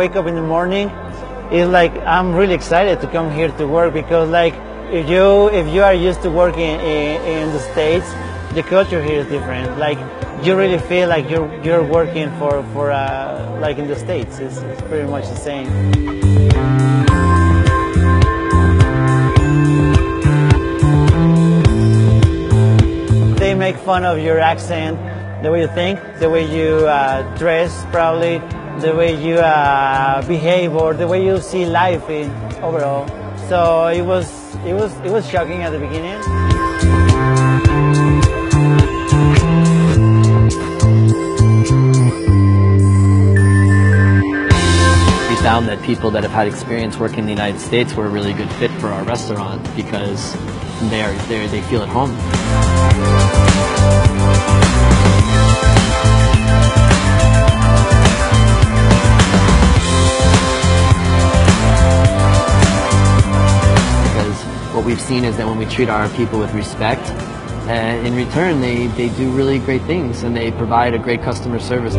wake up in the morning, it's like I'm really excited to come here to work because like if you if you are used to working in, in the states, the culture here is different. Like you really feel like you're you're working for for uh, like in the states. It's, it's pretty much the same. They make fun of your accent, the way you think, the way you uh, dress, probably the way you uh, behave, or the way you see life in overall. So it was it was it was shocking at the beginning. We found that people that have had experience working in the United States were a really good fit for our restaurant because they are they they feel at home. What we've seen is that when we treat our people with respect, uh, in return they, they do really great things and they provide a great customer service.